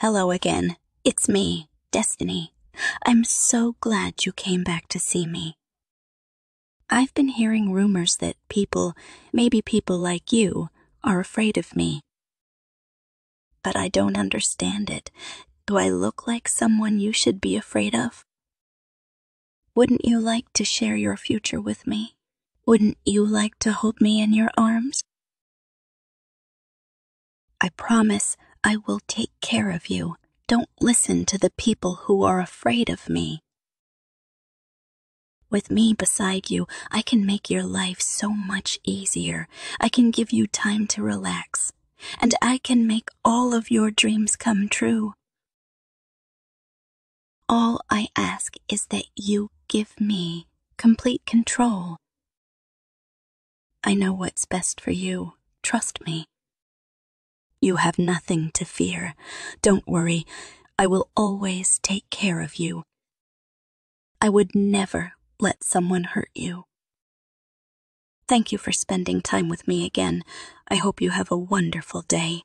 Hello again. It's me, Destiny. I'm so glad you came back to see me. I've been hearing rumors that people, maybe people like you, are afraid of me. But I don't understand it. Do I look like someone you should be afraid of? Wouldn't you like to share your future with me? Wouldn't you like to hold me in your arms? I promise I will take care of you. Don't listen to the people who are afraid of me. With me beside you, I can make your life so much easier. I can give you time to relax, and I can make all of your dreams come true. All I ask is that you give me complete control. I know what's best for you. Trust me. You have nothing to fear. Don't worry. I will always take care of you. I would never let someone hurt you. Thank you for spending time with me again. I hope you have a wonderful day.